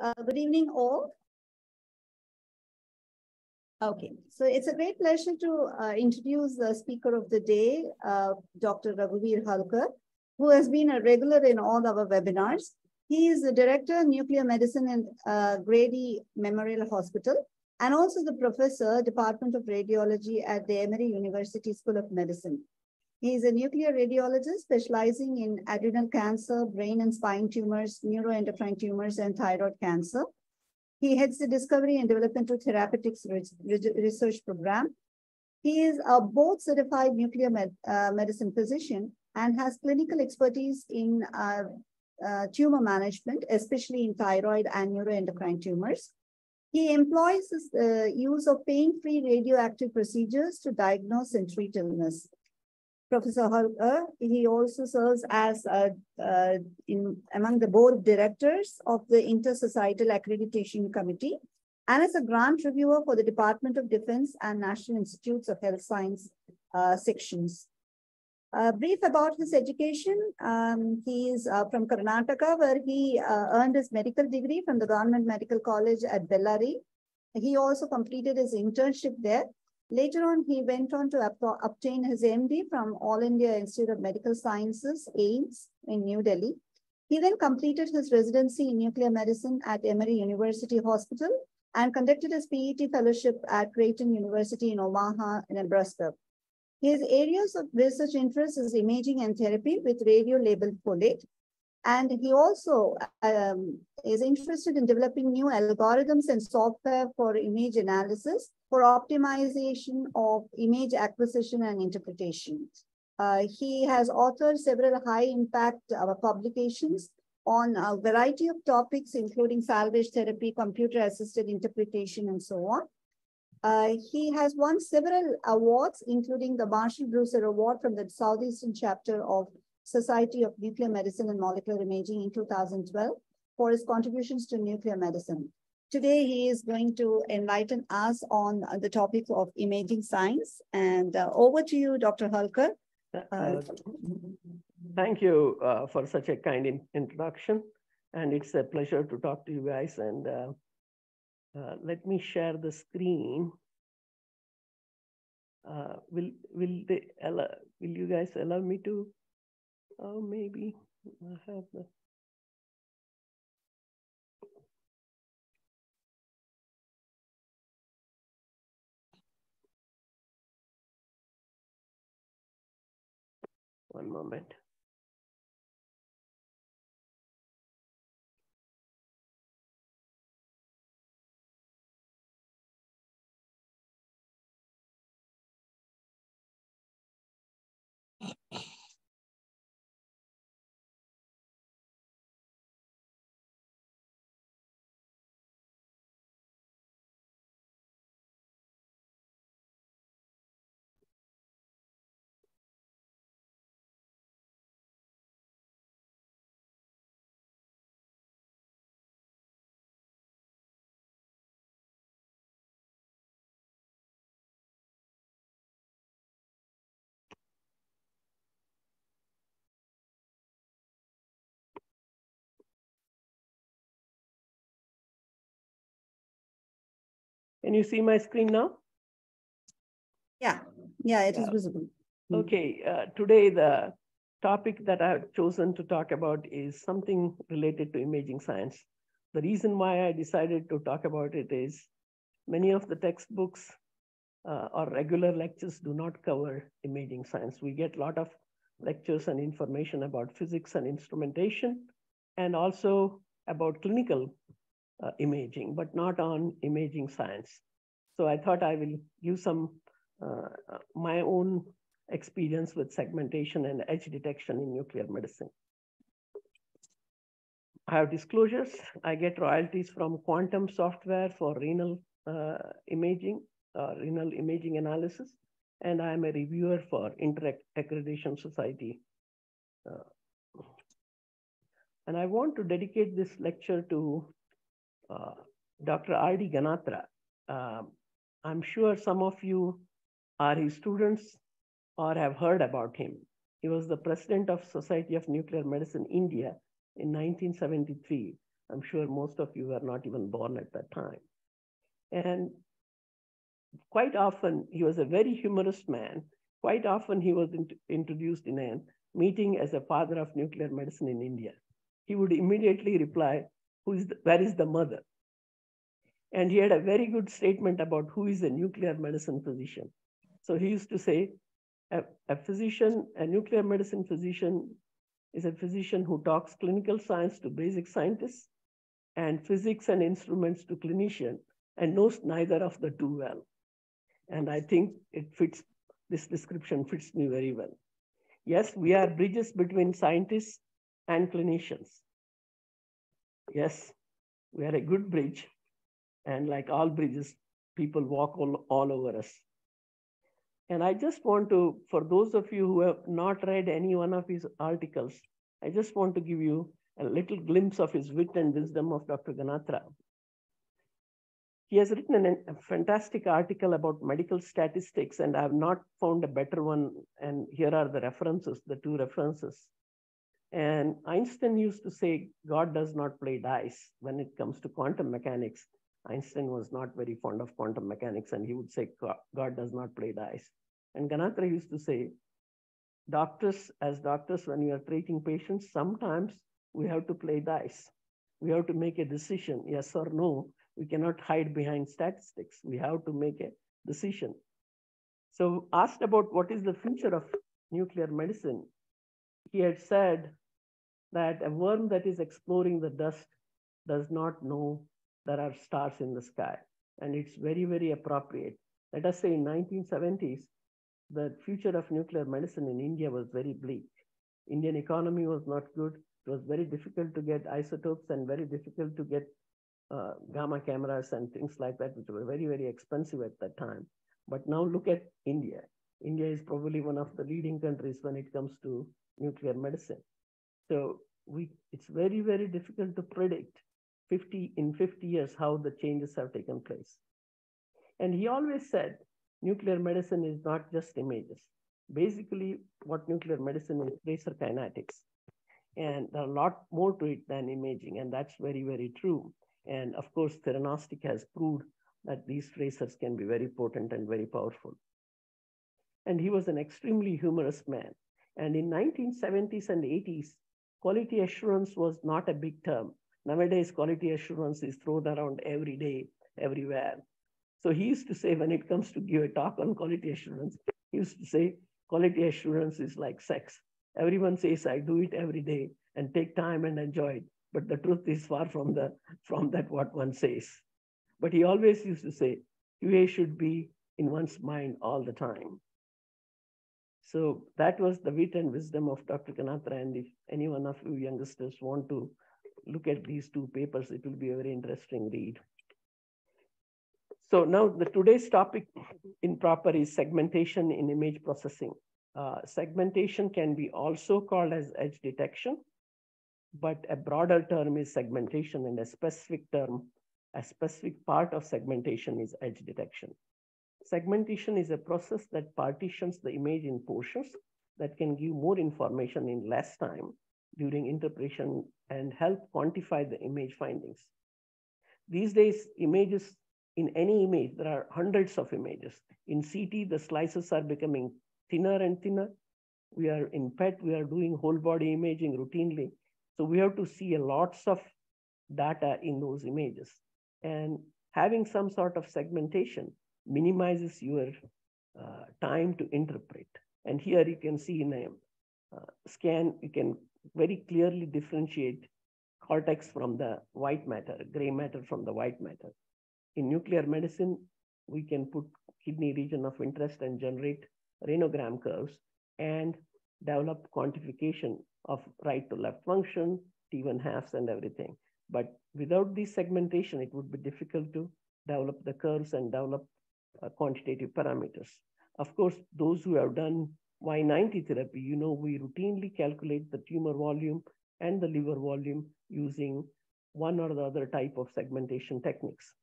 Uh, good evening, all. Okay, so it's a great pleasure to uh, introduce the speaker of the day, uh, Dr. Raghuveer Halkar, who has been a regular in all our webinars. He is the Director of Nuclear Medicine in uh, Grady Memorial Hospital and also the Professor, Department of Radiology at the Emory University School of Medicine. He is a nuclear radiologist specializing in adrenal cancer, brain and spine tumors, neuroendocrine tumors, and thyroid cancer. He heads the Discovery and Developmental Therapeutics Research Program. He is a board certified nuclear med, uh, medicine physician and has clinical expertise in uh, uh, tumor management, especially in thyroid and neuroendocrine tumors. He employs the uh, use of pain-free radioactive procedures to diagnose and treat illness. Professor Halkar. He also serves as uh, uh, in, among the board directors of the Inter-Societal Accreditation Committee and as a grant reviewer for the Department of Defense and National Institutes of Health Science uh, sections. A brief about his education. Um, he is uh, from Karnataka, where he uh, earned his medical degree from the Government Medical College at Bellary. He also completed his internship there Later on, he went on to obtain his MD from All India Institute of Medical Sciences, AIIMS, in New Delhi. He then completed his residency in nuclear medicine at Emory University Hospital and conducted his PET fellowship at Creighton University in Omaha, Nebraska. His areas of research interest is imaging and therapy with radio-labeled folate. And he also um, is interested in developing new algorithms and software for image analysis for optimization of image acquisition and interpretation. Uh, he has authored several high impact uh, publications on a variety of topics, including salvage therapy, computer assisted interpretation, and so on. Uh, he has won several awards, including the Marshall Brucer Award from the Southeastern chapter of Society of Nuclear Medicine and Molecular Imaging in 2012 for his contributions to nuclear medicine. Today, he is going to enlighten us on the topic of imaging science. And uh, over to you, Dr. Halkar. Uh, uh, thank you uh, for such a kind in introduction. And it's a pleasure to talk to you guys. And uh, uh, let me share the screen. will will they allow, will you guys allow me to? Oh, maybe I have the. One moment. Can you see my screen now? Yeah, yeah, it yeah. is visible. Hmm. Okay, uh, today the topic that I've chosen to talk about is something related to imaging science. The reason why I decided to talk about it is many of the textbooks uh, or regular lectures do not cover imaging science. We get a lot of lectures and information about physics and instrumentation and also about clinical uh, imaging, but not on imaging science. So I thought I will use some uh, my own experience with segmentation and edge detection in nuclear medicine. I have disclosures. I get royalties from QuantEM software for renal uh, imaging, uh, renal imaging analysis, and I am a reviewer for Interact Accreditation Society. Uh, and I want to dedicate this lecture to uh, Dr. R.D. Ganatra. Uh, I'm sure some of you are his students or have heard about him. He was the president of Society of Nuclear Medicine India in 1973. I'm sure most of you were not even born at that time. And quite often, he was a very humorous man. Quite often, he was int introduced in a meeting as a father of nuclear medicine in India. He would immediately reply, Who is the, Where is the mother? And he had a very good statement about who is a nuclear medicine physician. So he used to say, a, a physician, a nuclear medicine physician is a physician who talks clinical science to basic scientists and physics and instruments to clinician and knows neither of the two well. And I think it fits, this description fits me very well. Yes, we are bridges between scientists and clinicians. Yes, we are a good bridge. And like all bridges, people walk all, all over us. And I just want to, for those of you who have not read any one of his articles, I just want to give you a little glimpse of his wit and wisdom of Dr. Ganatra. He has written an, a fantastic article about medical statistics, and I have not found a better one. And here are the references, the two references. And Einstein used to say, God does not play dice when it comes to quantum mechanics. Einstein was not very fond of quantum mechanics, and he would say, God does not play dice. And Ganatra used to say, doctors, as doctors, when we are treating patients, sometimes we have to play dice. We have to make a decision, yes or no. We cannot hide behind statistics. We have to make a decision. So asked about what is the future of nuclear medicine, he had said that a worm that is exploring the dust does not know there are stars in the sky. And it's very, very appropriate. Let us say in 1970s, the future of nuclear medicine in India was very bleak. Indian economy was not good. It was very difficult to get isotopes and very difficult to get uh, gamma cameras and things like that, which were very, very expensive at that time. But now look at India. India is probably one of the leading countries when it comes to nuclear medicine. So we, it's very, very difficult to predict 50 in 50 years how the changes have taken place. And he always said, nuclear medicine is not just images. Basically, what nuclear medicine is tracer kinetics. And there are a lot more to it than imaging, and that's very, very true. And of course, theranostic has proved that these tracers can be very potent and very powerful. And he was an extremely humorous man. And in 1970s and 80s, quality assurance was not a big term. Nowadays, quality assurance is thrown around every day, everywhere. So he used to say, when it comes to give a talk on quality assurance, he used to say, quality assurance is like sex. Everyone says, I do it every day and take time and enjoy it. But the truth is far from, the, from that what one says. But he always used to say, QA should be in one's mind all the time. So that was the wit and wisdom of Dr. Ganatra. And if any one of you youngsters want to look at these two papers, it will be a very interesting read. So now the today's topic in proper is segmentation in image processing. Uh, segmentation can be also called as edge detection, but a broader term is segmentation and a specific term, a specific part of segmentation is edge detection. Segmentation is a process that partitions the image in portions that can give more information in less time during interpretation and help quantify the image findings. These days, images, in any image, there are hundreds of images. In CT, the slices are becoming thinner and thinner. We are in PET, we are doing whole body imaging routinely. So we have to see a lots of data in those images. And having some sort of segmentation minimizes your uh, time to interpret. And here you can see in a uh, scan, you can very clearly differentiate cortex from the white matter, gray matter from the white matter. In nuclear medicine, we can put kidney region of interest and generate renogram curves and develop quantification of right to left function, T1 halves and everything. But without this segmentation, it would be difficult to develop the curves and develop uh, quantitative parameters. Of course, those who have done Y90 therapy, you know, we routinely calculate the tumor volume and the liver volume using one or the other type of segmentation techniques.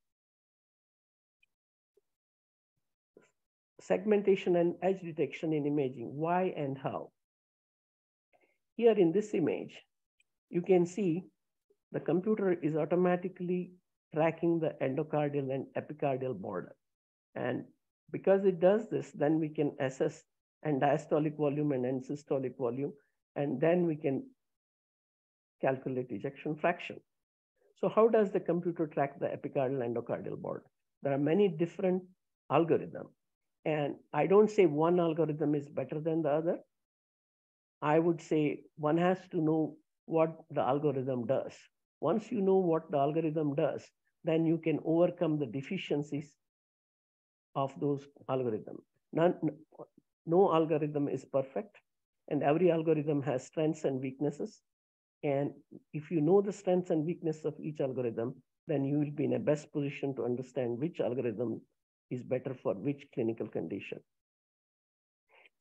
Segmentation and edge detection in imaging, why and how. Here in this image, you can see the computer is automatically tracking the endocardial and epicardial border. And because it does this, then we can assess end diastolic volume and end systolic volume, and then we can calculate ejection fraction. So how does the computer track the epicardial endocardial border? There are many different algorithms. And I don't say one algorithm is better than the other. I would say one has to know what the algorithm does. Once you know what the algorithm does, then you can overcome the deficiencies of those algorithms. None, no algorithm is perfect, and every algorithm has strengths and weaknesses. And if you know the strengths and weaknesses of each algorithm, then you will be in a best position to understand which algorithm is better for which clinical condition.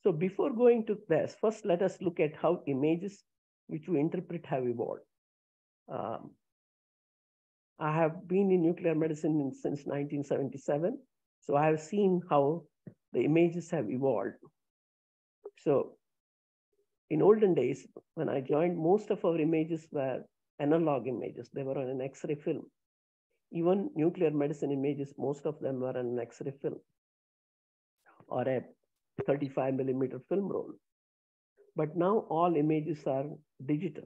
So before going to this, first let us look at how images which we interpret have evolved. Um, I have been in nuclear medicine since 1977, so I have seen how the images have evolved. So in olden days, when I joined, most of our images were analog images. They were on an X-ray film. Even nuclear medicine images, most of them were on an X-ray film or a 35 millimeter film roll. But now all images are digital.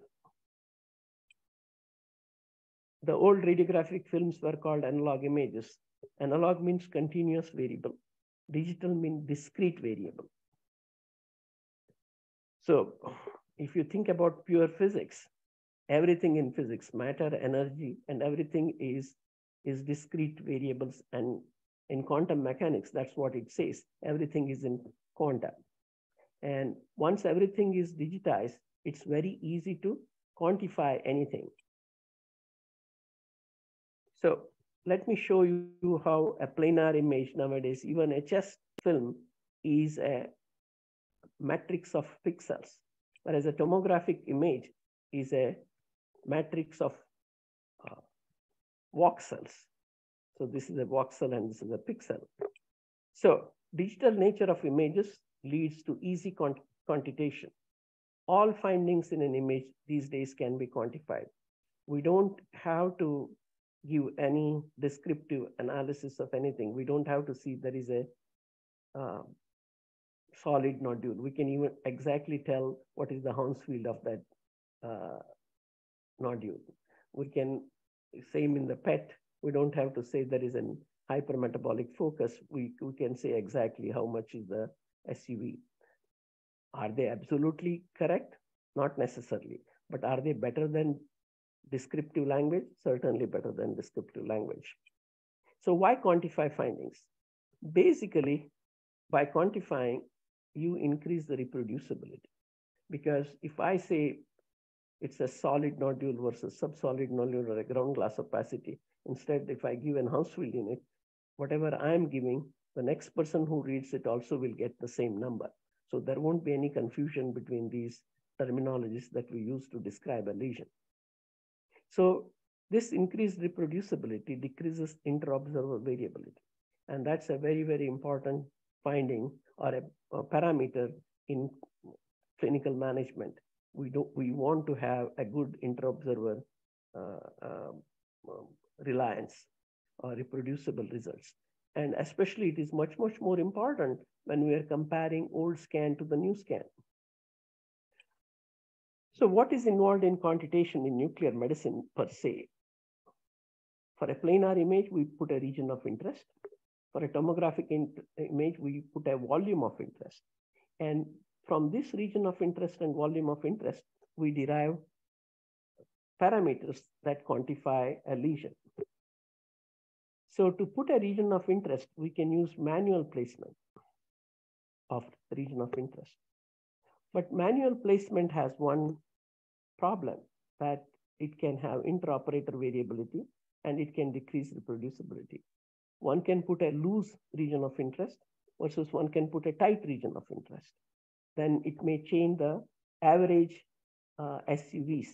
The old radiographic films were called analog images. Analog means continuous variable. Digital means discrete variable. So if you think about pure physics, everything in physics, matter, energy, and everything is, is discrete variables. And in quantum mechanics, that's what it says. Everything is in quantum. And once everything is digitized, it's very easy to quantify anything. So let me show you how a planar image nowadays, even a chest film is a matrix of pixels, whereas a tomographic image is a matrix of uh, voxels. So this is a voxel and this is a pixel. So digital nature of images leads to easy quant quantitation. All findings in an image these days can be quantified. We don't have to give any descriptive analysis of anything. We don't have to see there is a uh, solid nodule. We can even exactly tell what is the Hounsfield of that uh, nodule. We can, same in the PET, we don't have to say there is an hypermetabolic focus. We, we can say exactly how much is the SUV. Are they absolutely correct? Not necessarily. But are they better than descriptive language? Certainly better than descriptive language. So why quantify findings? Basically, by quantifying, you increase the reproducibility. Because if I say it's a solid nodule versus subsolid nodule or a ground glass opacity, instead, if I give an Hounsfield unit, whatever I'm giving, the next person who reads it also will get the same number. So there won't be any confusion between these terminologies that we use to describe a lesion. So this increased reproducibility decreases inter-observer variability. And that's a very, very important finding or a, a parameter in clinical management. We, do, we want to have a good inter-observer uh, uh, reliance or reproducible results. And especially it is much, much more important when we are comparing old scan to the new scan. So what is involved in quantitation in nuclear medicine per se? For a planar image, we put a region of interest. For a tomographic image, we put a volume of interest. And from this region of interest and volume of interest, we derive parameters that quantify a lesion. So to put a region of interest, we can use manual placement of region of interest. But manual placement has one problem that it can have inter-operator variability and it can decrease reproducibility. One can put a loose region of interest versus one can put a tight region of interest. Then it may change the average uh, SUVs.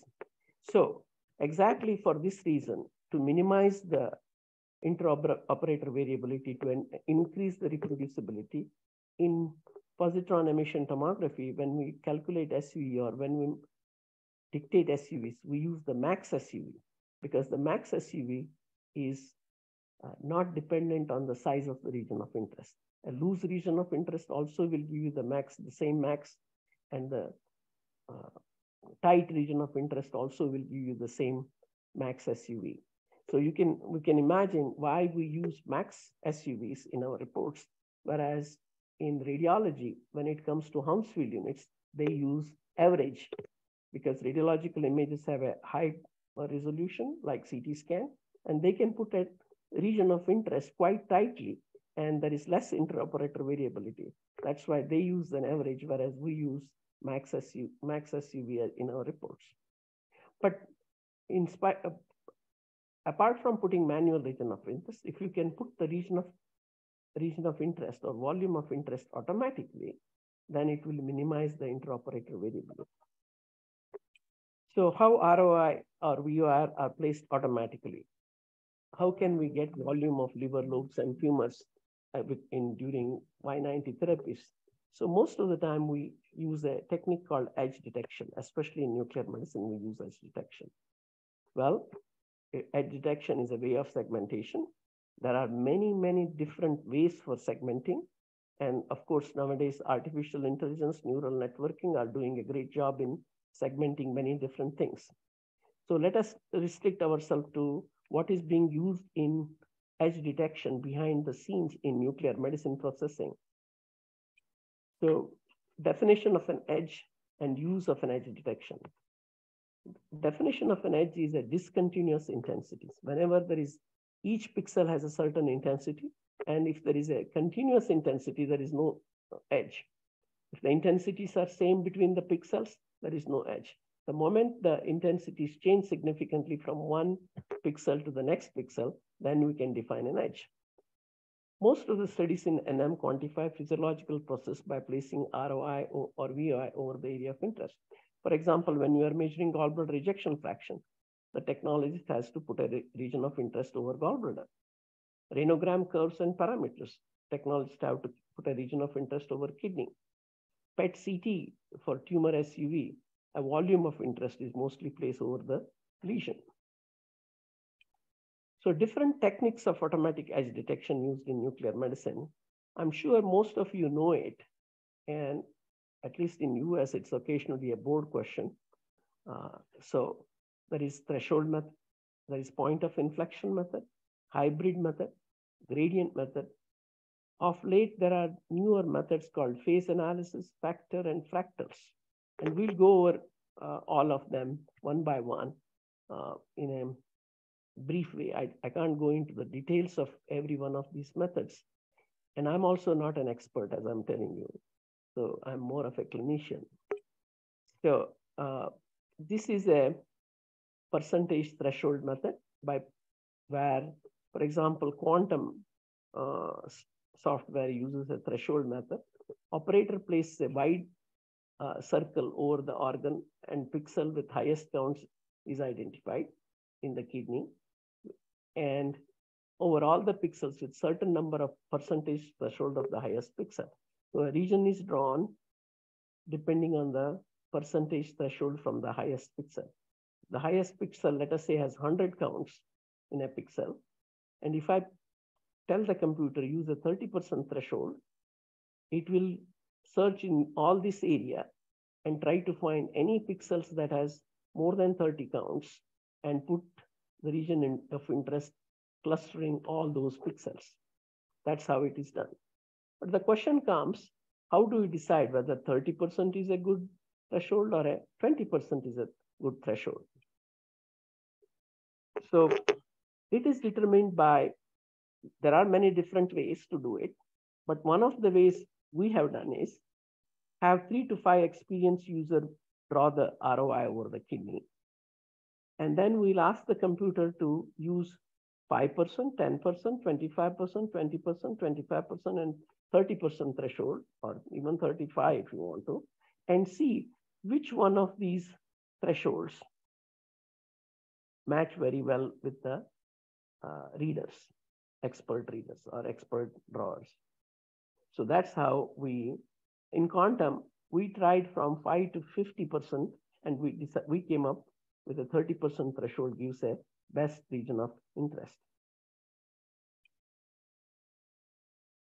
So exactly for this reason, to minimize the inter-operator variability to increase the reproducibility. In positron emission tomography, when we calculate SUV or when we dictate SUVs, we use the max SUV. because the max SUV is uh, not dependent on the size of the region of interest. A loose region of interest also will give you the max, the same max, and the uh, tight region of interest also will give you the same max SUV. So you can we can imagine why we use max SUVs in our reports, whereas in radiology, when it comes to Hounsfield units, they use average because radiological images have a high resolution like CT scan, and they can put a region of interest quite tightly, and there is less interoperator variability. That's why they use an average, whereas we use max, SU, max SUV uh, in our reports. But in spite of, uh, apart from putting manual region of interest, if you can put the region of region of interest or volume of interest automatically, then it will minimize the interoperator variability. So how ROI or VOI are placed automatically? How can we get volume of liver lobes and tumors uh, in during Y90 therapies? So most of the time we use a technique called edge detection, especially in nuclear medicine, we use edge detection. Well, edge detection is a way of segmentation. There are many, many different ways for segmenting. And of course, nowadays, artificial intelligence, neural networking are doing a great job in segmenting many different things. So let us restrict ourselves to what is being used in edge detection behind the scenes in nuclear medicine processing. So definition of an edge and use of an edge detection. Definition of an edge is a discontinuous intensity. Whenever there is, each pixel has a certain intensity, and if there is a continuous intensity, there is no edge. If the intensities are same between the pixels, there is no edge. The moment the intensities change significantly from one pixel to the next pixel, then we can define an edge. Most of the studies in NM quantify physiological process by placing ROI or, VOI over the area of interest. For example, when you are measuring gallbladder ejection fraction, the technologist has to put a re region of interest over gallbladder. Renogram curves and parameters, technologists have to put a region of interest over kidney. PET CT for tumor SUV, a volume of interest is mostly placed over the lesion. So different techniques of automatic edge detection used in nuclear medicine. I'm sure most of you know it. And at least in US, it's occasionally a board question. Uh, so there is threshold method, there is point of inflection method, hybrid method, gradient method. Of late, there are newer methods called phase analysis, factor, and fractals. And we'll go over uh, all of them one by one uh, in a brief way. I, I can't go into the details of every one of these methods. And I'm also not an expert, as I'm telling you. So I'm more of a clinician. So uh, this is a percentage threshold method by where, for example, QuantEM uh, software uses a threshold method. Operator places a wide uh, circle over the organ and pixel with highest counts is identified in the kidney and over all the pixels with certain number of percentage threshold of the highest pixel. So a region is drawn depending on the percentage threshold from the highest pixel. The highest pixel, let us say, has 100 counts in a pixel. And if I tell the computer use a 30% threshold, it will search in all this area and try to find any pixels that has more than 30 counts and put the region in, of interest, clustering all those pixels. That's how it is done. But the question comes, how do we decide whether 30% is a good threshold or a 20% is a good threshold? So it is determined by, there are many different ways to do it, but one of the ways we have done is have three to five experienced user draw the ROI over the kidney and then we'll ask the computer to use 5%, 10%, 25%, 20%, 25%, and 30% threshold, or even 35 if you want to, and see which one of these thresholds match very well with the uh, readers, expert readers or expert drawers. So that's how we, in QuantEM, we tried from 5 to 50%, and we, we came up with a 30% threshold gives a best region of interest.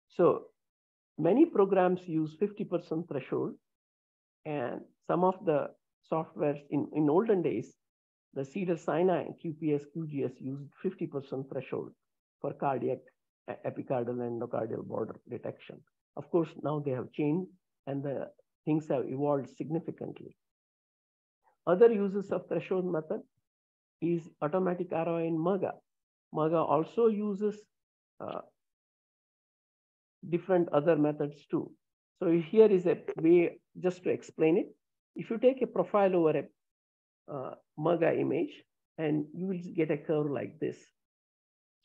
So many programs use 50% threshold and some of the softwares in, in olden days, the Cedars-Sinai QPS, QGS used 50% threshold for cardiac epicardial and endocardial border detection. Of course, now they have changed and the things have evolved significantly. Other uses of threshold method is automatic ROI in MUGA. MUGA also uses uh, different other methods too. So here is a way just to explain it. If you take a profile over a uh, MUGA image and you will get a curve like this.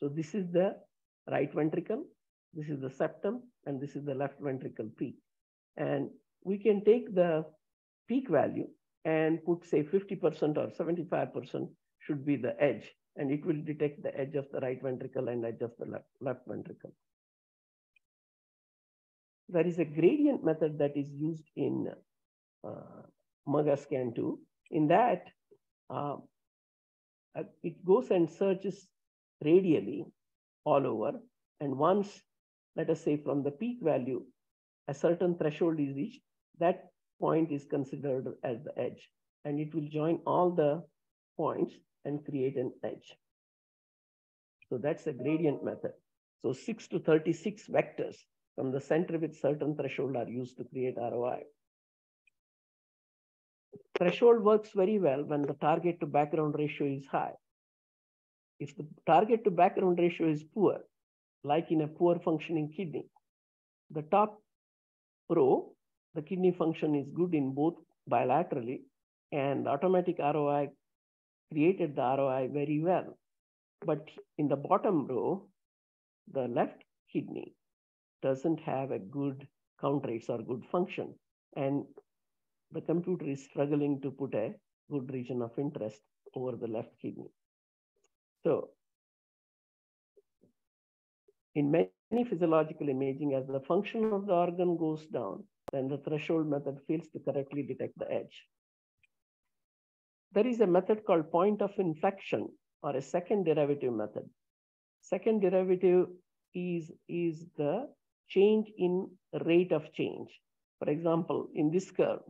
So this is the right ventricle, this is the septum, and this is the left ventricle peak. And we can take the peak value and put say 50% or 75% should be the edge, and it will detect the edge of the right ventricle and edge of the left, left ventricle. There is a gradient method that is used in uh, MUGA scan 2. In that, uh, uh, it goes and searches radially all over. And once, let us say from the peak value, a certain threshold is reached, that point is considered as the edge. And it will join all the points and create an edge. So that's a gradient method. So 6 to 36 vectors from the center with certain threshold are used to create ROI. Threshold works very well when the target to background ratio is high. If the target to background ratio is poor, like in a poor functioning kidney, the top row, the kidney function is good in both bilaterally and automatic ROI created the ROI very well. But in the bottom row, the left kidney doesn't have a good count rates or good function. And the computer is struggling to put a good region of interest over the left kidney. So in many physiological imaging, as the function of the organ goes down, then the threshold method fails to correctly detect the edge. There is a method called point of inflection or a second derivative method. Second derivative is, is the change in rate of change. For example, in this curve,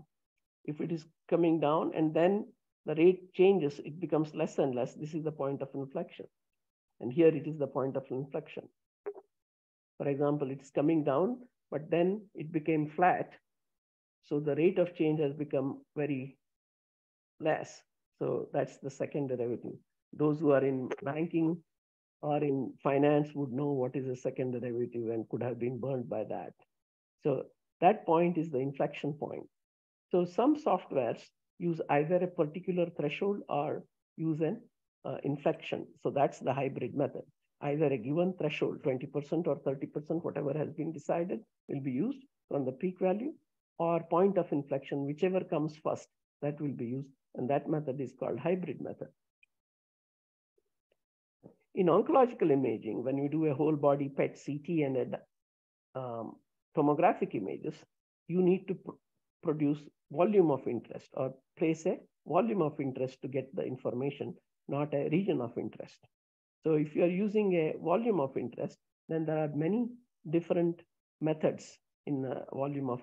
if it is coming down and then the rate changes, it becomes less and less. This is the point of inflection. And here it is the point of inflection. For example, it's coming down, but then it became flat. So the rate of change has become very less. So that's the second derivative. Those who are in banking or in finance would know what is a second derivative and could have been burned by that. So that point is the inflection point. So some softwares use either a particular threshold or use an uh, inflection. So that's the hybrid method. Either a given threshold, 20% or 30%, whatever has been decided, will be used from the peak value or point of inflection, whichever comes first, that will be used. And that method is called hybrid method. In oncological imaging, when we do a whole body PET CT and a, um, tomographic images, you need to pr produce volume of interest or place a volume of interest to get the information, not a region of interest. So if you are using a volume of interest, then there are many different methods in the volume of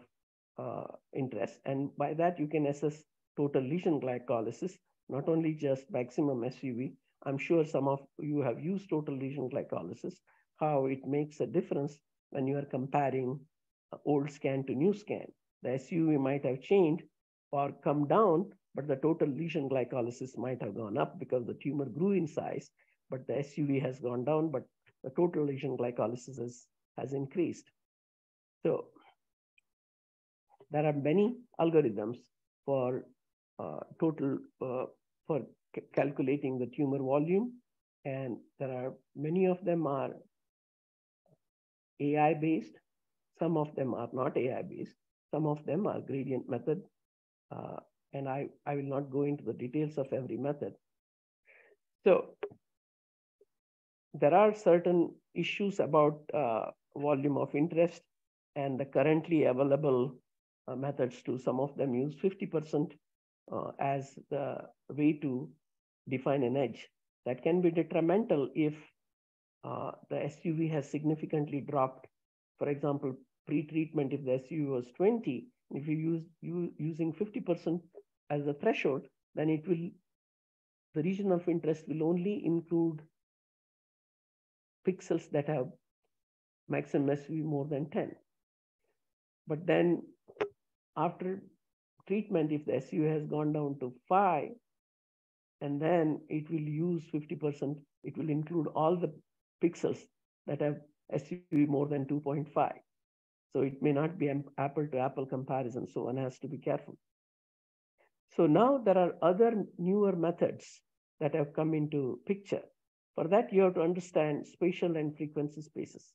uh, interest. And by that, you can assess total lesion glycolysis, not only just maximum SUV. I'm sure some of you have used total lesion glycolysis, how it makes a difference when you are comparing old scan to new scan the SUV might have changed or come down, but the total lesion glycolysis might have gone up because the tumor grew in size, but the SUV has gone down, but the total lesion glycolysis has, has increased. So there are many algorithms for uh, total, uh, for calculating the tumor volume. And there are many of them are AI based. Some of them are not AI based. Some of them are gradient method, uh, and I, I will not go into the details of every method. So there are certain issues about uh, volume of interest and the currently available uh, methods to some of them use 50% uh, as the way to define an edge. That can be detrimental if uh, the SUV has significantly dropped. For example, pre-treatment, if the SUV was 20, if you use you using 50% as a threshold, then it will, the region of interest will only include pixels that have max and maximum SUV more than 10. But then after treatment, if the SUV has gone down to five, and then it will use 50%, it will include all the pixels that have SUV more than 2.5. So it may not be an apple to apple comparison, so one has to be careful. So now there are other newer methods that have come into picture. For that, you have to understand spatial and frequency spaces.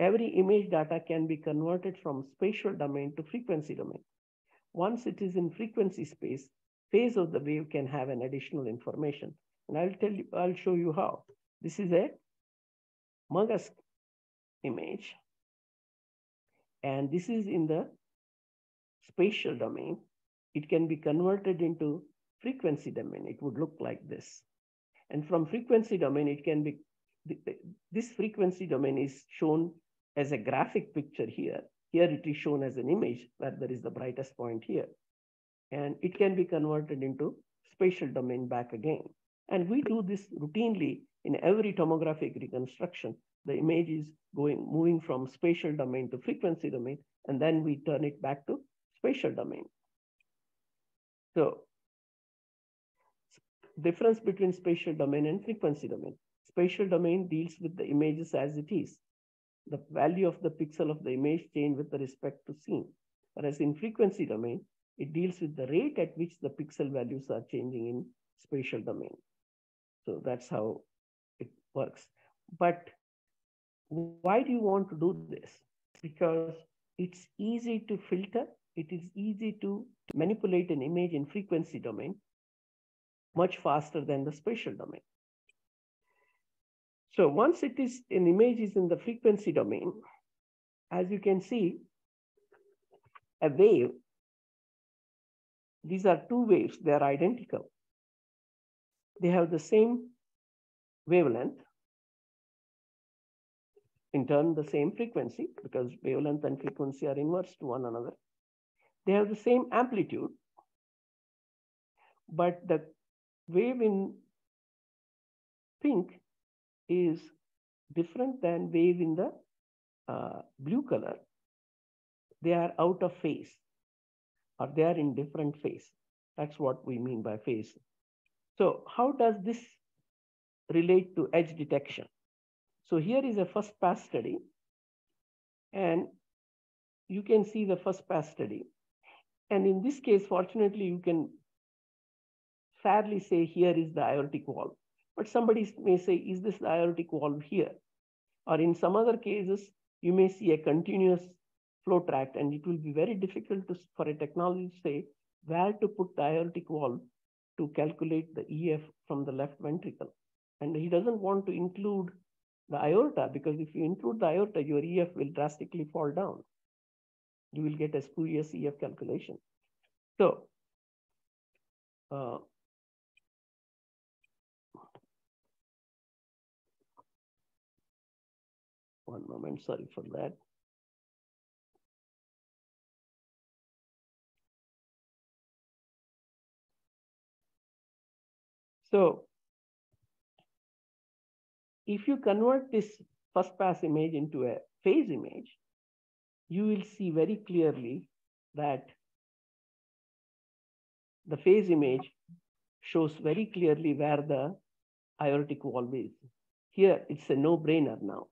Every image data can be converted from spatial domain to frequency domain. Once it is in frequency space, phase of the wave can have an additional information. And I'll tell you, I'll show you how. This is a MUGAS image. And this is in the spatial domain. It can be converted into frequency domain. It would look like this. And from frequency domain, it can be, this frequency domain is shown as a graphic picture here. Here it is shown as an image where there is the brightest point here. And it can be converted into spatial domain back again. And we do this routinely in every tomographic reconstruction. The image is going, moving from spatial domain to frequency domain, and then we turn it back to spatial domain. So difference between spatial domain and frequency domain. Spatial domain deals with the images as it is. The value of the pixel of the image change with respect to scene. Whereas in frequency domain, it deals with the rate at which the pixel values are changing in spatial domain. So that's how it works. But why do you want to do this? Because it's easy to filter. It is easy to manipulate an image in frequency domain much faster than the spatial domain. So once it is an image is in the frequency domain, as you can see, a wave, these are two waves, they are identical. They have the same wavelength, in turn the same frequency because wavelength and frequency are inverse to one another. They have the same amplitude, but the wave in pink is different than wave in the uh, blue color. They are out of phase or they are in different phase. That's what we mean by phase. So how does this relate to edge detection? So here is a first pass study and you can see the first pass study. And in this case, fortunately, you can fairly say here is the aortic valve. But somebody may say, is this the aortic valve here? Or in some other cases, you may see a continuous flow tract and it will be very difficult to, for a technology to say where to put the aortic valve to calculate the EF from the left ventricle. And he doesn't want to include the aorta because if you include the aorta, your EF will drastically fall down. You will get a spurious EF calculation. So uh, One moment, sorry for that. So if you convert this first pass image into a phase image, you will see very clearly that the phase image shows very clearly where the aortic valve is. Here, it's a no-brainer now.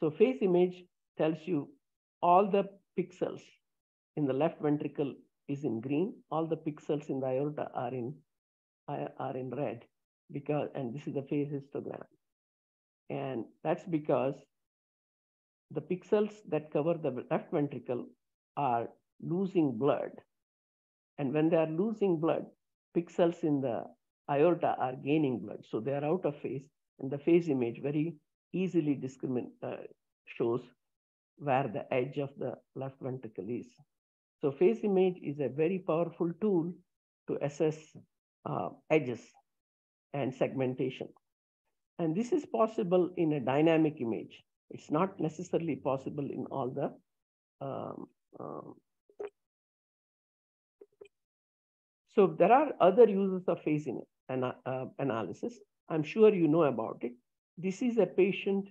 So phase image tells you all the pixels in the left ventricle is in green, all the pixels in the aorta are in are in red because and this is the phase histogram. And that's because the pixels that cover the left ventricle are losing blood. And when they are losing blood, pixels in the aorta are gaining blood. So they are out of phase. And the phase image very easily discriminate, uh, shows where the edge of the left ventricle is. So phase image is a very powerful tool to assess uh, edges. and segmentation. And this is possible in a dynamic image. It's not necessarily possible in all the um, um, so there are other uses of phase in, uh, analysis. I'm sure you know about it. This is a patient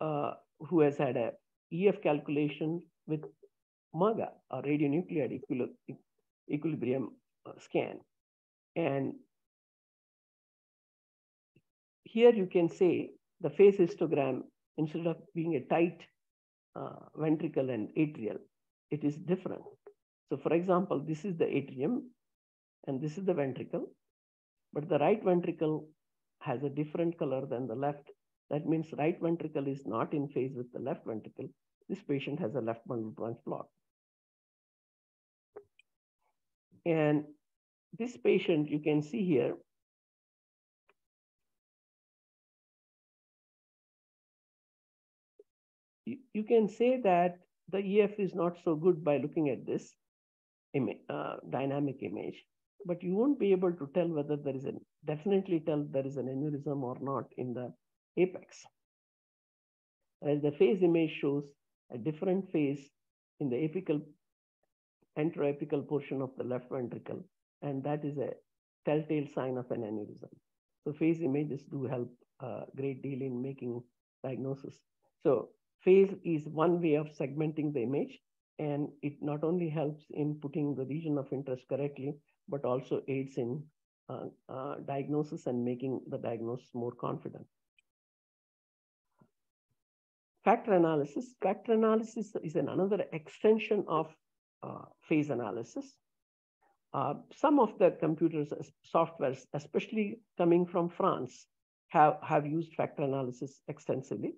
uh, who has had a EF calculation with MUGA, or radionuclide equilibrium uh, scan. And here you can say the phase histogram, instead of being a tight uh, ventricle and atrial, it is different. So for example, this is the atrium and this is the ventricle, but the right ventricle has a different color than the left. That means right ventricle is not in phase with the left ventricle. This patient has a left bundle branch block. And this patient, you can see here, you, you can say that the EF is not so good by looking at this image, uh, dynamic image, but you won't be able to tell whether there is an definitely tell there is an aneurysm or not in the apex. As the phase image shows a different phase in the apical, anteroapical portion of the left ventricle, and that is a telltale sign of an aneurysm. So phase images do help a great deal in making diagnosis. So phase is one way of segmenting the image, and it not only helps in putting the region of interest correctly, but also aids in uh, uh, diagnosis and making the diagnosis more confident. Factor analysis. Factor analysis is an another extension of uh, phase analysis. Uh, some of the computers, softwares, especially coming from France, have, have used factor analysis extensively.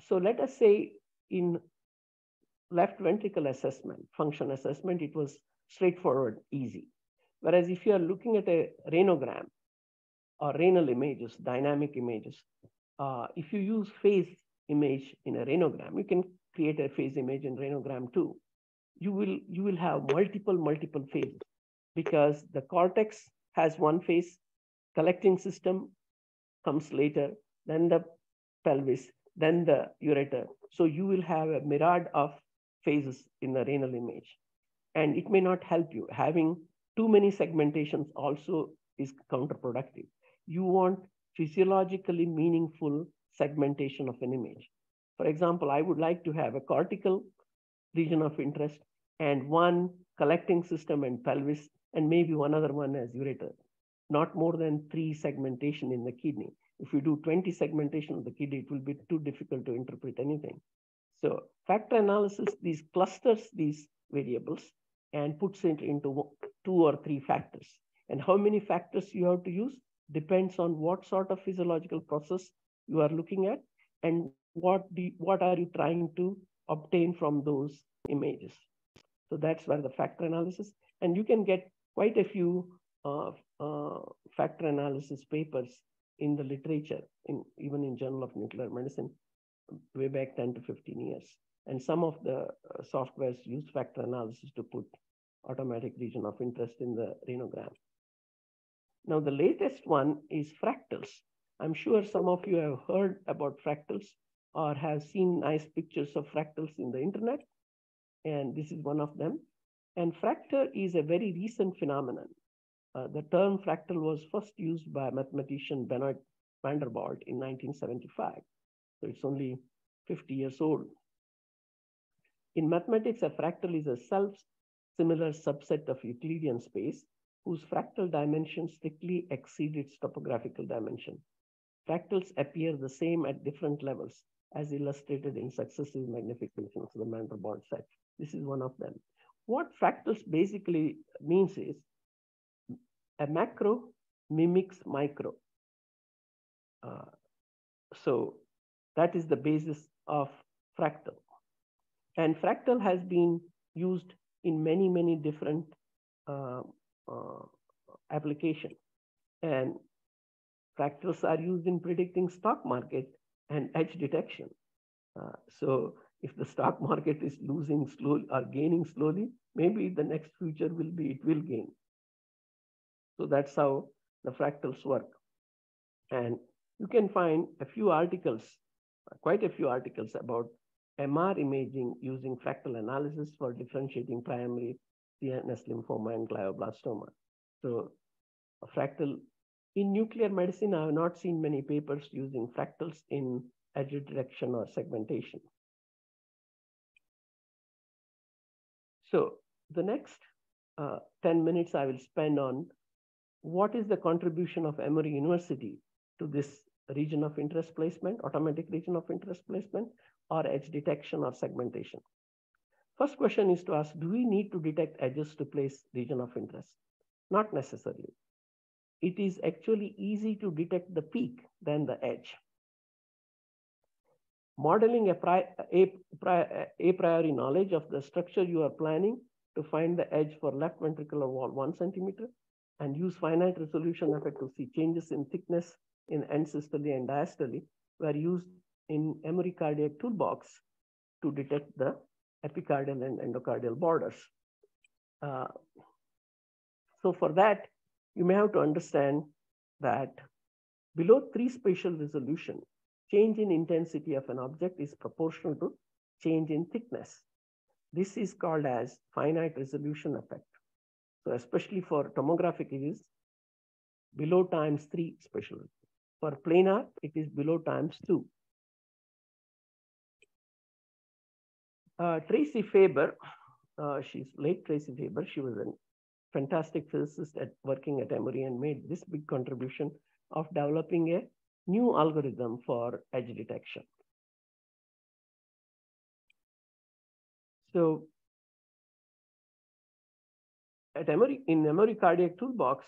So let us say in left ventricle assessment, function assessment, it was straightforward, easy. Whereas if you are looking at a renogram or renal images, dynamic images, uh, if you use phase image in a renogram, you can create a phase image in renogram too. You will, you will have multiple, multiple phases because the cortex has one phase, collecting system comes later, then the pelvis, then the ureter. So you will have a myriad of phases in the renal image. And it may not help you. Having too many segmentations also is counterproductive. You want physiologically meaningful segmentation of an image. For example, I would like to have a cortical region of interest and one collecting system and pelvis, and maybe one other one as ureter. Not more than three segmentation in the kidney. If you do 20 segmentation of the kidney, it will be too difficult to interpret anything. So factor analysis, these clusters, these variables, and puts it into two or three factors. And how many factors you have to use depends on what sort of physiological process you are looking at and what, do, what are you trying to obtain from those images. So that's where the factor analysis, and you can get quite a few uh, uh, factor analysis papers in the literature, in, even in Journal of Nuclear Medicine, way back 10 to 15 years. And some of the uh, softwares use factor analysis to put automatic region of interest in the renogram. Now, the latest one is fractals. I'm sure some of you have heard about fractals or have seen nice pictures of fractals in the internet. And this is one of them. And fractal is a very recent phenomenon. Uh, the term fractal was first used by mathematician Benoit Mandelbrot in 1975. So it's only 50 years old. In mathematics, a fractal is a self-similar subset of Euclidean space whose fractal dimension strictly exceed its topographical dimension. Fractals appear the same at different levels, as illustrated in successive magnifications of the Mandelbrot set. This is one of them. What fractals basically means is a macro mimics micro. Uh, so that is the basis of fractal. And fractal has been used in many, many different uh, uh, applications. And fractals are used in predicting stock market and edge detection. Uh, so if the stock market is losing slowly or gaining slowly, maybe the next future will be it will gain. So that's how the fractals work. And you can find a few articles, quite a few articles about MR imaging using fractal analysis for differentiating primary CNS lymphoma and glioblastoma. So fractal in nuclear medicine, I have not seen many papers using fractals in edge detection or segmentation. So the next uh, 10 minutes I will spend on what is the contribution of Emory University to this region of interest placement, automatic region of interest placement, or edge detection or segmentation. First question is to ask, do we need to detect edges to place region of interest? Not necessarily. It is actually easy to detect the peak than the edge. Modeling a, pri a, pri a priori knowledge of the structure you are planning to find the edge for left ventricular wall one centimeter and use finite resolution effect to see changes in thickness in end systole and diastole were used in Emory cardiac toolbox to detect the epicardial and endocardial borders. Uh, so for that, you may have to understand that below three spatial resolution, change in intensity of an object is proportional to change in thickness. This is called as finite resolution effect. So especially for tomographic, is below times three spatial. For planar, it is below times two. Uh, Tracy Faber, uh, she's late Tracy Faber. She was a fantastic physicist at working at Emory and made this big contribution of developing a new algorithm for edge detection. So at Emory, in Emory Cardiac Toolbox,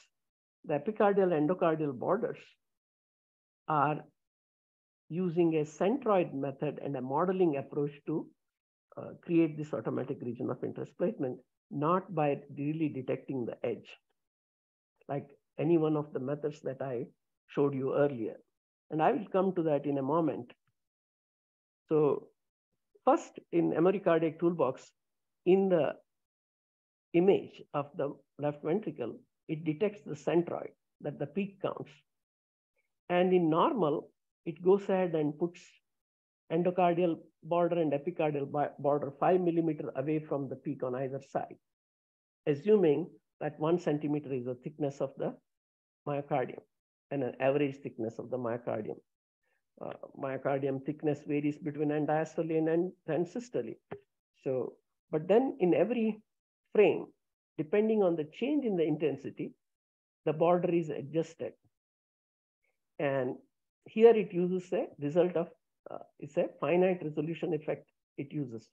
the epicardial endocardial borders are using a centroid method and a modeling approach to uh, create this automatic region of interest placement, not by really detecting the edge, like any one of the methods that I showed you earlier. And I will come to that in a moment. So first in Emory Cardiac Toolbox, in the image of the left ventricle, it detects the centroid, that the peak counts. And in normal, it goes ahead and puts endocardial border and epicardial border five millimeter away from the peak on either side, assuming that one centimeter is the thickness of the myocardium and an average thickness of the myocardium. Uh, myocardium thickness varies between diastole and end, end systole. So, but then in every frame, depending on the change in the intensity, the border is adjusted. And here it uses a result of uh, it's a finite resolution effect it uses.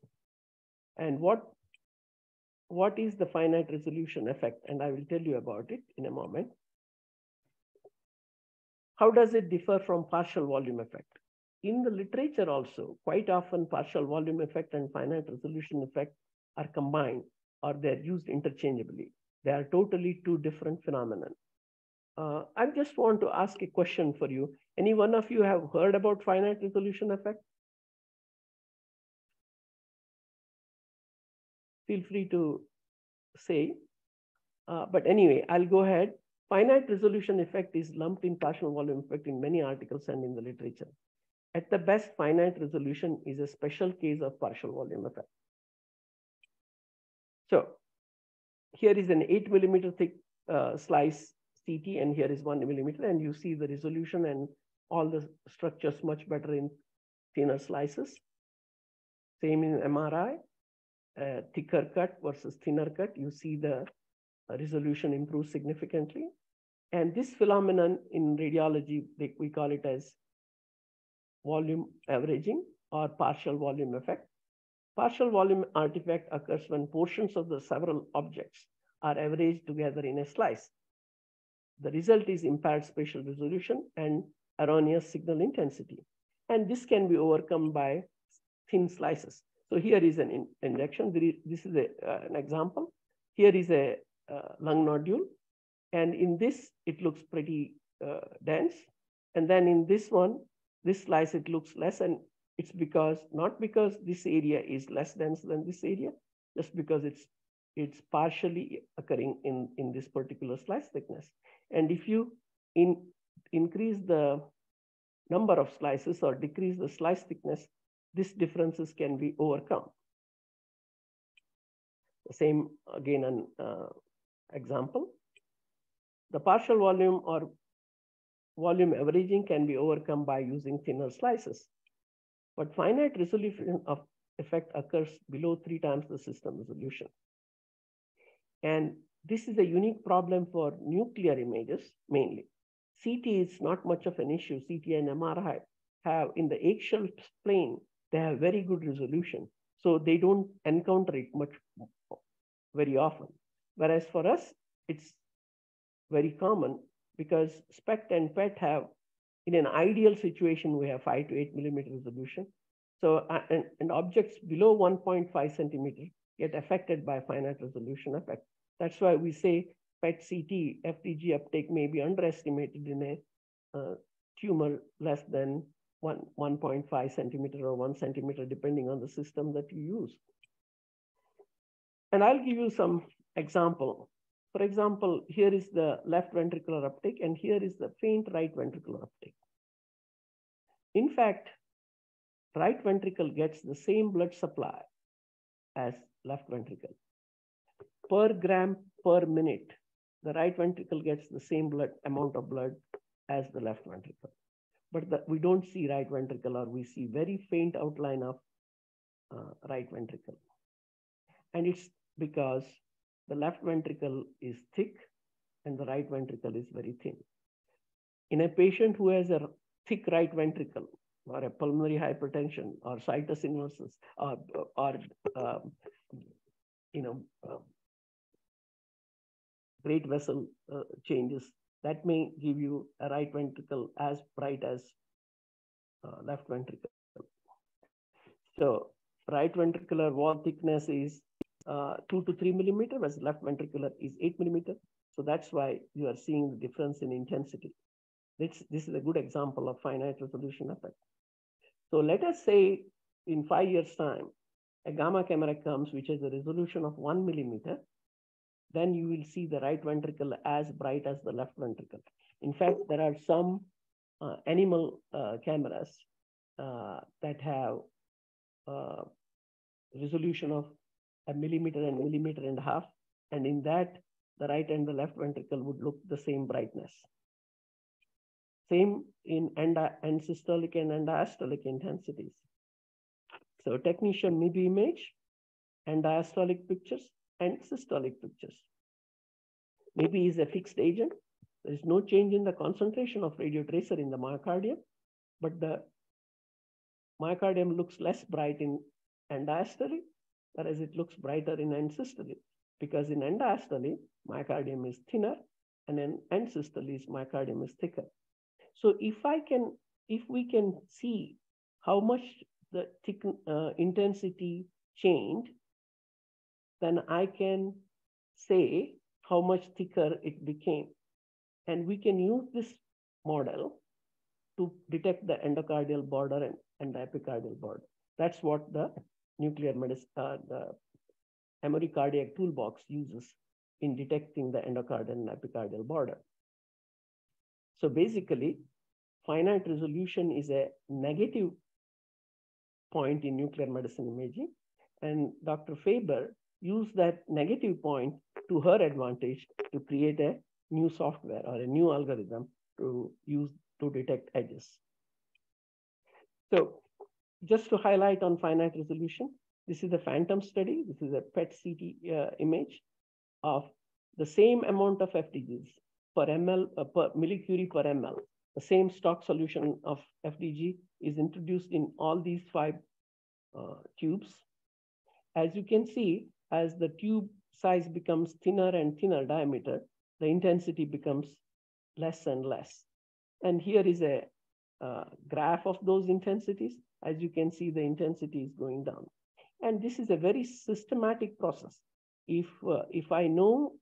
And what, what is the finite resolution effect? And I will tell you about it in a moment. How does it differ from partial volume effect? In the literature also, quite often partial volume effect and finite resolution effect are combined or they're used interchangeably. They are totally two different phenomena. Uh, I just want to ask a question for you. Any one of you have heard about finite resolution effect? Feel free to say. Uh, but anyway, I'll go ahead. Finite resolution effect is lumped in partial volume effect in many articles and in the literature. At the best, finite resolution is a special case of partial volume effect. So here is an eight millimeter thick uh, slice CT, and here is one millimeter, and you see the resolution and all the structures much better in thinner slices. Same in MRI, uh, thicker cut versus thinner cut, you see the resolution improves significantly. And this phenomenon in radiology, they, we call it as volume averaging or partial volume effect. Partial volume artifact occurs when portions of the several objects are averaged together in a slice. The result is impaired spatial resolution and erroneous signal intensity. And this can be overcome by thin slices. So here is an in injection. This is a, uh, an example. Here is a uh, lung nodule. And in this, it looks pretty uh, dense. And then in this one, this slice, it looks less. And it's because, not because this area is less dense than this area, just because it's, it's partially occurring in, in this particular slice thickness. And if you in, increase the number of slices or decrease the slice thickness, these differences can be overcome. The same again an uh, example. The partial volume or volume averaging can be overcome by using thinner slices. But finite resolution of effect occurs below three times the system resolution. And this is a unique problem for nuclear images mainly. CT is not much of an issue. CT and MRI have in the axial plane, they have very good resolution. So they don't encounter it much very often. Whereas for us, it's very common because SPECT and PET have, in an ideal situation, we have five to eight millimeter resolution. So, uh, and, and objects below 1.5 centimeter get affected by finite resolution effect. That's why we say PET CT, FDG uptake may be underestimated in a uh, tumor less than one, 1.5 centimeter or one centimeter, depending on the system that you use. And I'll give you some example. For example, here is the left ventricular uptake, and here is the faint right ventricular uptake. In fact, right ventricle gets the same blood supply as left ventricle. Per gram per minute, the right ventricle gets the same blood amount of blood as the left ventricle. But the, we don't see right ventricle or we see very faint outline of uh, right ventricle. And it's because the left ventricle is thick and the right ventricle is very thin. In a patient who has a thick right ventricle or a pulmonary hypertension or inversus or, or um, you know, uh, great vessel uh, changes, that may give you a right ventricle as bright as uh, left ventricle. So right ventricular wall thickness is uh, two to three millimeter, whereas left ventricular is eight millimeter. So that's why you are seeing the difference in intensity. This, this is a good example of finite resolution effect. So let us say in five years time, a gamma camera comes, which has a resolution of one millimeter, then you will see the right ventricle as bright as the left ventricle. In fact, there are some uh, animal uh, cameras uh, that have uh, resolution of a millimeter and millimeter and a half. And in that, the right and the left ventricle would look the same brightness. Same in end, end systolic and end diastolic intensities. So technetium MIBI image and diastolic pictures and systolic pictures. MIBI is a fixed agent. There is no change in the concentration of radiotracer in the myocardium, but the myocardium looks less bright in end diastole whereas it looks brighter in end systole because in end diastole, myocardium is thinner and in end systole, myocardium is thicker. So if I can, if we can see how much the thick, uh, intensity changed, then I can say how much thicker it became. And we can use this model to detect the endocardial border and, and the epicardial border. That's what the nuclear medicine, uh, the Emory cardiac toolbox uses in detecting the endocardial and epicardial border. So basically, finite resolution is a negative point in nuclear medicine imaging. And Dr. Faber used that negative point to her advantage to create a new software or a new algorithm to use to detect edges. So just to highlight on finite resolution, this is a phantom study. This is a PET CT uh, image of the same amount of FDGs per ml, uh, per millicurie per ml. The same stock solution of FDG is introduced in all these five uh, tubes. As you can see, as the tube size becomes thinner and thinner diameter, the intensity becomes less and less. And here is a uh, graph of those intensities. As you can see, the intensity is going down. And this is a very systematic process. If, uh, if I know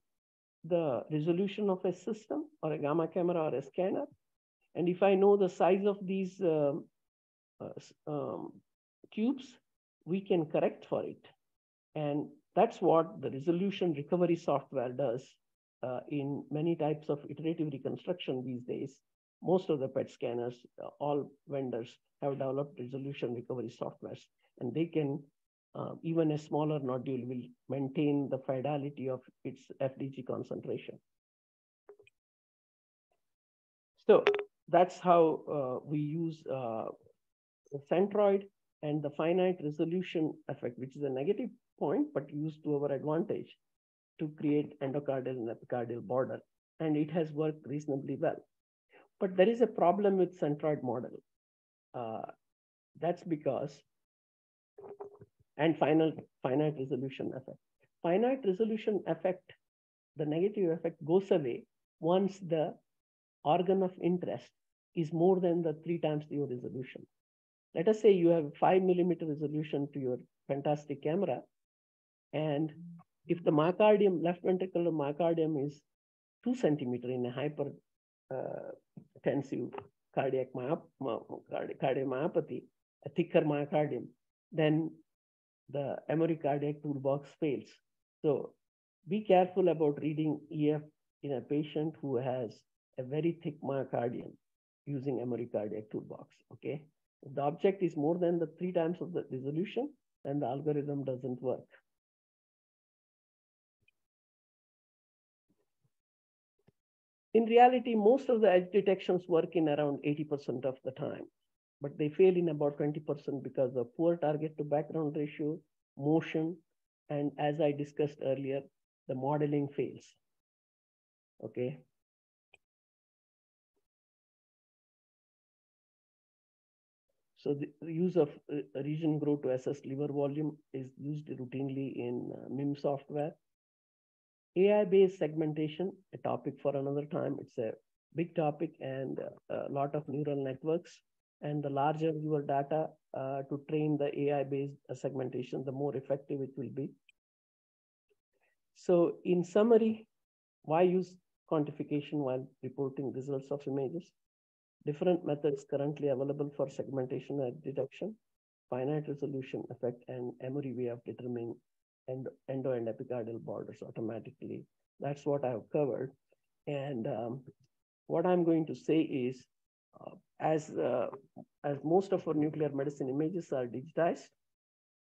the resolution of a system or a gamma camera or a scanner, and if I know the size of these um, um, cubes, we can correct for it. And that's what the resolution recovery software does uh, in many types of iterative reconstruction these days, most of the PET scanners, uh, all vendors have developed resolution recovery softwares, and they can, uh, even a smaller nodule will maintain the fidelity of its FDG concentration. So that's how uh, we use uh, the centroid and the finite resolution effect, which is a negative point, but used to our advantage to create endocardial and epicardial border. And it has worked reasonably well. But there is a problem with centroid model. Uh, that's because, and final finite resolution effect. Finite resolution effect, the negative effect goes away once the organ of interest is more than the three times your resolution. Let us say you have five millimeter resolution to your fantastic camera. And if the myocardium, left ventricular myocardium is two centimeter in a hyper uh, cardiac cardiomyopathy, a thicker myocardium, then the Emory cardiac toolbox fails. So be careful about reading EF in a patient who has a very thick myocardium using Emory cardiac toolbox, okay? If the object is more than the three times of the resolution, then the algorithm doesn't work. In reality, most of the edge detections work in around 80% of the time, but they fail in about 20% because of poor target to background ratio, motion, and as I discussed earlier, the modeling fails. Okay. So the use of uh, region grow to assess liver volume is used routinely in uh, MIM software. AI-based segmentation, a topic for another time. It's a big topic and a lot of neural networks. And the larger your data uh, to train the AI-based uh, segmentation, the more effective it will be. So in summary, why use quantification while reporting results of images? Different methods currently available for segmentation and detection, finite resolution effect, and Emory way of determining endo, endo and epicardial borders automatically. That's what I've covered. And um, what I'm going to say is, uh, as, uh, as most of our nuclear medicine images are digitized,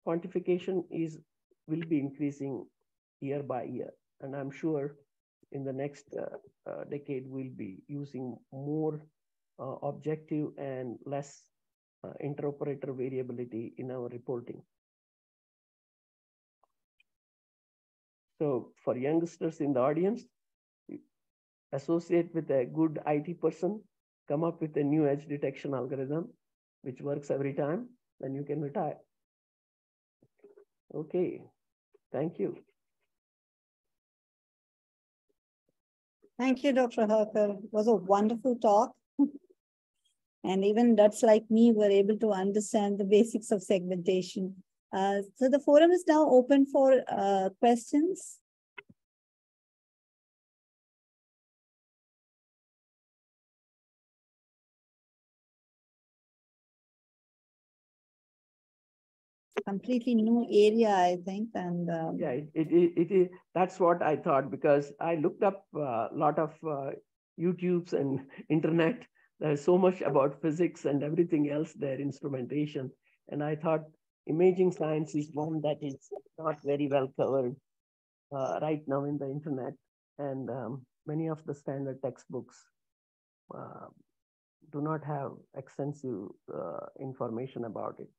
quantification is will be increasing year by year. And I'm sure in the next uh, uh decade, we'll be using more uh, objective and less uh, interoperator variability in our reporting. So for youngsters in the audience, associate with a good IT person, come up with a new edge detection algorithm, which works every time, then you can retire. Okay, thank you. Thank you, Dr. Halkar. It was a wonderful talk. And even that's like me were able to understand the basics of segmentation. Uh, so the forum is now open for uh, questions. completely new area, I think. And um... yeah, it, it, it, it, that's what I thought because I looked up a uh, lot of uh, YouTubes and internet. There's so much about physics and everything else there, instrumentation. And I thought imaging science is one that is not very well covered uh, right now in the internet. And um, many of the standard textbooks uh, do not have extensive uh, information about it.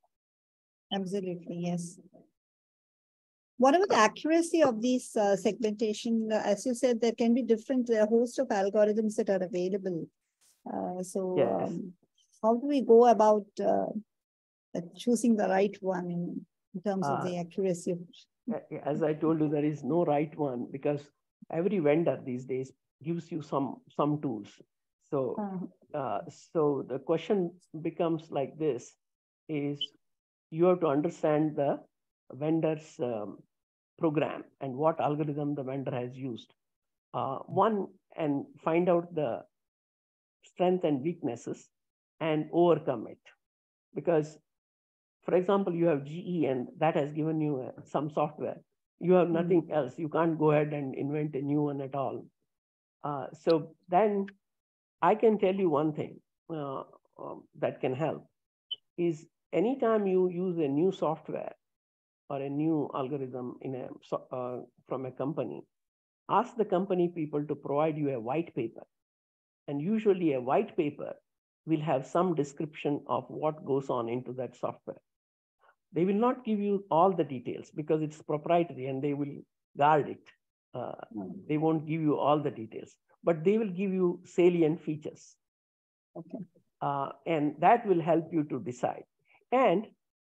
Absolutely, yes. What about the accuracy of these uh, segmentation? As you said, there can be different, a host of algorithms that are available. Uh, so yes. um, how do we go about uh, choosing the right one in, in terms of the uh, accuracy? As I told you, there is no right one because every vendor these days gives you some some tools. So, uh-huh. uh, so the question becomes like this: Is you have to understand the vendor's um, program and what algorithm the vendor has used. Uh, one, and find out the strength and weaknesses and overcome it. Because, for example, you have GE and that has given you uh, some software. You have nothing mm -hmm. else. You can't go ahead and invent a new one at all. Uh, so then I can tell you one thing uh, um, that can help is anytime you use a new software or a new algorithm in a, uh, from a company, ask the company people to provide you a white paper. And usually a white paper will have some description of what goes on into that software. They will not give you all the details because it's proprietary and they will guard it. Uh, mm. They won't give you all the details, but they will give you salient features. Okay. Uh, and that will help you to decide. And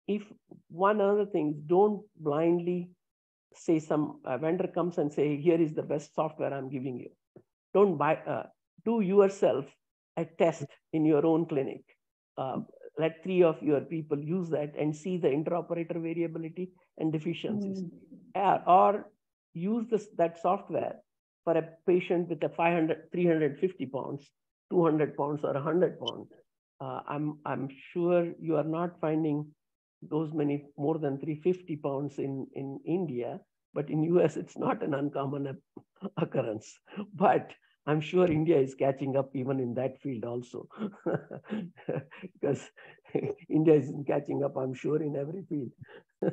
if one other thing, don't blindly say some vendor comes and say, here is the best software I'm giving you. Don't buy, uh, do yourself a test in your own clinic. Uh, let three of your people use that and see the interoperator variability and deficiencies. Mm. or use this, that software for a patient with a 500, 350 pounds, 200 pounds or 100 pounds. Uh, I'm, I'm sure you are not finding those many more than 350 pounds in, in India, but in US it's not an uncommon occurrence. But I'm sure India is catching up even in that field also, because India is catching up, I'm sure, in every field.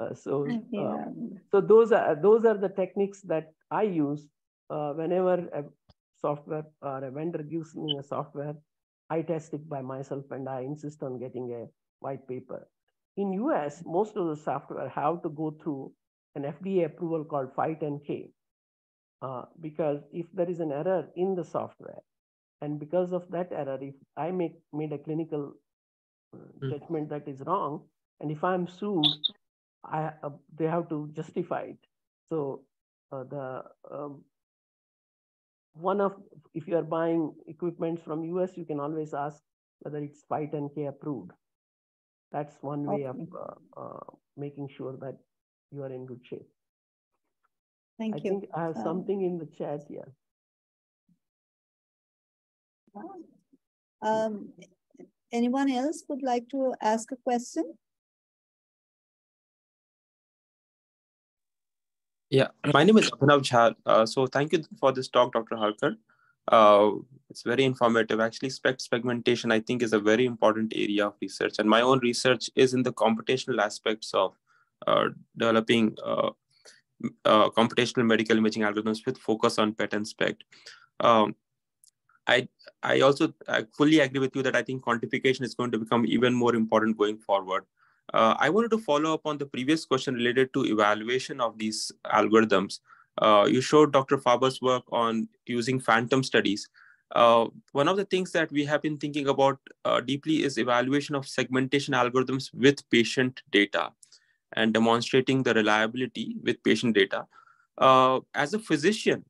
uh, so, uh, so those are those are the techniques that I use uh, whenever a software or a vendor gives me a software. I test it by myself, and I insist on getting a white paper. In US, most of the software have to go through an FDA approval called 510K uh, because if there is an error in the software, and because of that error, if I make made a clinical mm. judgment that is wrong, and if I'm sued, I uh, they have to justify it. So uh, the um, one of if you are buying equipment from US, you can always ask whether it's 510K approved. That's one way okay. of uh, making sure that you are in good shape. Thank I you. think I have um, something in the chat here. Um, anyone else would like to ask a question? Yeah, my name is Abhinav Jha. Uh, so thank you for this talk, Dr. Halkar. Uh, it's very informative. Actually, SPECT segmentation, I think, is a very important area of research. And my own research is in the computational aspects of uh, developing uh, computational medical imaging algorithms with focus on PET and SPECT. Um, I I also I fully agree with you that I think quantification is going to become even more important going forward. Uh, I wanted to follow up on the previous question related to evaluation of these algorithms. Uh, you showed Dr. Faber's work on using phantom studies. Uh, one of the things that we have been thinking about uh, deeply is evaluation of segmentation algorithms with patient data and demonstrating the reliability with patient data. Uh, as a physician,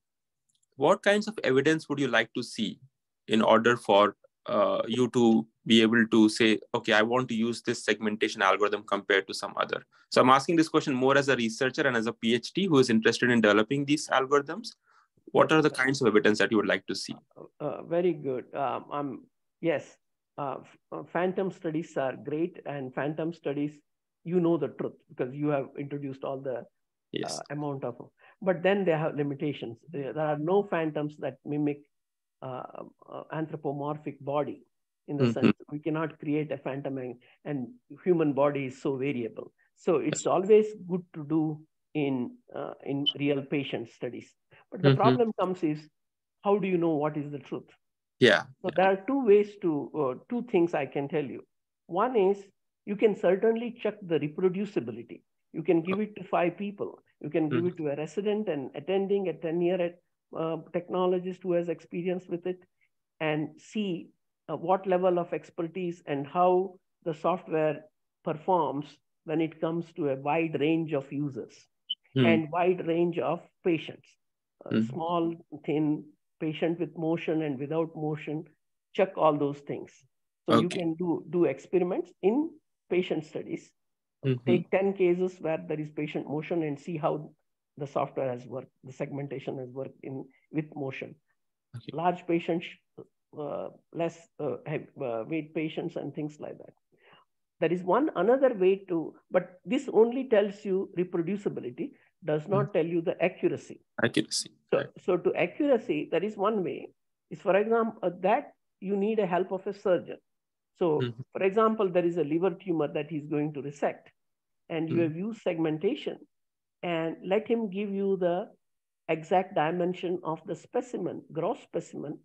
what kinds of evidence would you like to see in order for uh, you to be able to say, okay, I want to use this segmentation algorithm compared to some other. So I'm asking this question more as a researcher and as a PhD who is interested in developing these algorithms. What are the kinds of evidence that you would like to see? Uh, uh very good. Um, I'm, yes, uh, uh, phantom studies are great and phantom studies you know the truth because you have introduced all the yes. uh, amount of but then they have limitations there are no phantoms that mimic uh, uh, anthropomorphic body in the mm-hmm. sense we cannot create a phantom and, and, human body is so variable so it's always good to do in uh, in real patient studies but the mm-hmm. problem comes is how do you know what is the truth yeah so there are two ways to uh, two things i can tell you one is you can certainly check the reproducibility. You can give it to five people. You can give mm-hmm. it to a resident and attending, a 10 year uh, technologist who has experience with it, and see uh, what level of expertise and how the software performs when it comes to a wide range of users mm-hmm. and wide range of patients. Mm-hmm. Small, thin patient with motion and without motion, check all those things. So okay. you can do, do experiments in patient studies. Mm-hmm. Take 10 cases where there is patient motion and see how the software has worked, the segmentation has worked in with motion. Okay. Large patients, uh, less uh, uh, weight patients and things like that. there is one another way to, but this only tells you reproducibility, does not mm. tell you the accuracy. Accuracy. So, right. so to accuracy, there is one way. Is for example uh, that you need a help of a surgeon. So, mm-hmm. for example, there is a liver tumor that he's going to resect, and you mm-hmm. have used segmentation, and let him give you the exact dimension of the specimen, gross specimen,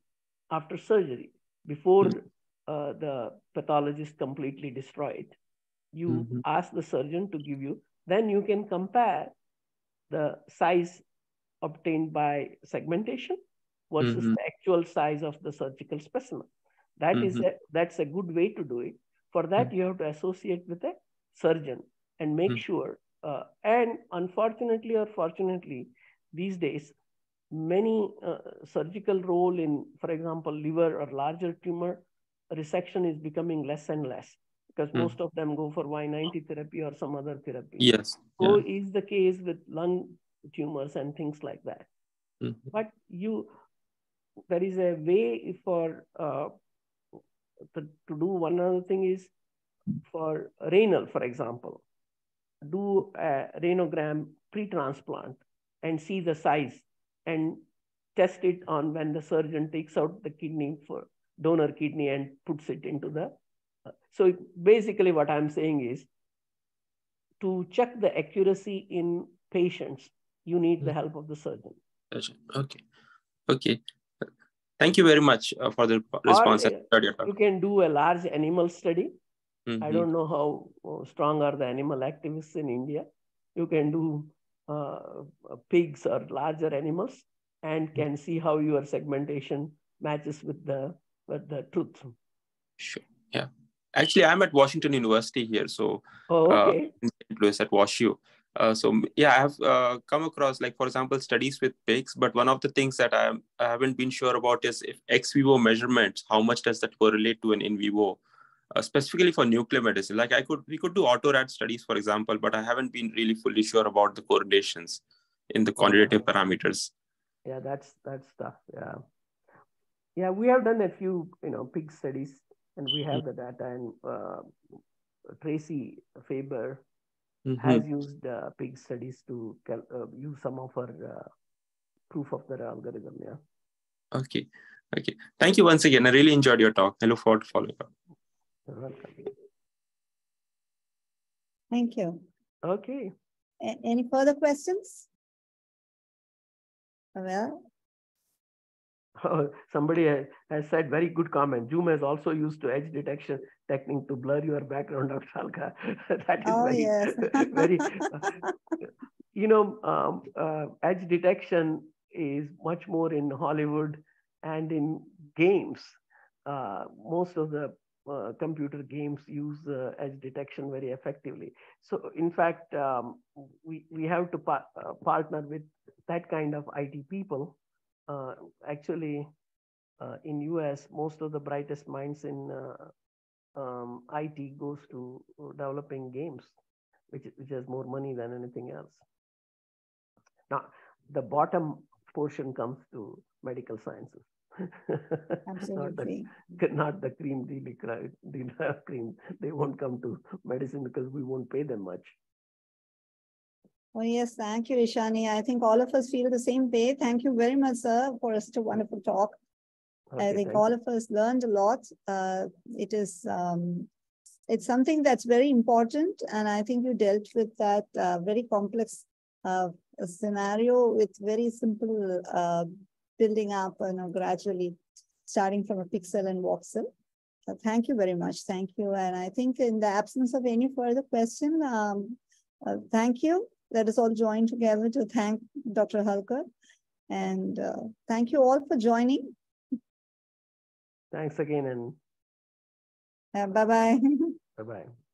after surgery, before mm-hmm. uh, the pathologist completely destroyed. You mm-hmm. ask the surgeon to give you, then you can compare the size obtained by segmentation versus mm-hmm. the actual size of the surgical specimen. That mm-hmm. is a, that's a good way to do it. For that, mm-hmm. you have to associate with a surgeon and make mm-hmm. sure. Uh, and unfortunately or fortunately, these days, many uh, surgical role in, for example, liver or larger tumor resection is becoming less and less because mm. most of them go for Y90 therapy or some other therapy. Yes. So yeah. is the case with lung tumors and things like that. Mm. But you, there is a way for uh, to, to do one other thing is for renal, for example, do a renogram pre-transplant and see the size and test it on when the surgeon takes out the kidney for donor kidney and puts it into the. So basically what I'm saying is to check the accuracy in patients, you need the hmm. help of the surgeon. Okay. Okay. Thank you very much uh, for the response. Or, you can do a large animal study. Mm -hmm. I don't know how strong are the animal activists in India. You can do uh, pigs or larger animals and mm-hmm. can see how your segmentation matches with the with the truth. Sure. Yeah. Actually, I'm at Washington University here, so oh, okay. uh, in Louis at WashU. Uh, so yeah, I have uh, come across like, for example, studies with pigs. But one of the things that I, I, haven't been sure about is if ex vivo measurements, how much does that correlate to an in vivo, uh, specifically for nuclear medicine? Like I could, we could do auto-rad studies, for example, but I haven't been really fully sure about the correlations in the quantitative parameters. Yeah, that's that's tough. Yeah, yeah, we have done a few, you know, pig studies, and we have mm-hmm. the data. And uh, Tracy Faber mm-hmm. has used uh, pig studies to uh, use some of our uh, proof of the algorithm. Yeah. Okay. Okay. Thank you once again. I really enjoyed your talk. I look forward to following up. You're welcome. Thank you. Okay. A- any further questions? Well, somebody has said very good comment. Zoom has also used to edge detection technique to blur your background, Dr. Halkar. that is oh, very, yes. very, you know, um, uh, edge detection is much more in Hollywood and in games. Uh, most of the uh, computer games use uh, edge detection very effectively. So in fact, um, we, we have to pa uh, partner with that kind of IT people uh, actually uh, in US, most of the brightest minds in uh, um, IT goes to developing games, which, which has more money than anything else. Now, the bottom portion comes to medical sciences. Absolutely. not, the, not the cream, the cream. They won't come to medicine because we won't pay them much. Oh, yes, thank you, Ishani. I think all of us feel the same way. Thank you very much, sir, for such a wonderful talk. Okay, I think all you. of us learned a lot. Uh, it is um, it's something that's very important, and I think you dealt with that uh, very complex uh, scenario with very simple uh, building up, you know, gradually starting from a pixel and voxel. So thank you very much. Thank you. And I think in the absence of any further question, um, uh, thank you let us all join together to thank Dr. Halkar. And uh, thank you all for joining. Thanks again. And uh, bye-bye. Bye-bye.